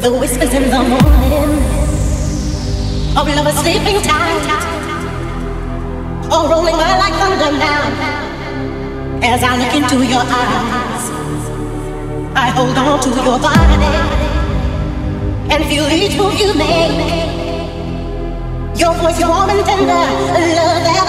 The whispers in the morning of lovers sleeping tight, or rolling by like thunder now. As I look into your eyes, I hold on to your body and feel each move you make. Your voice warm and tender, love.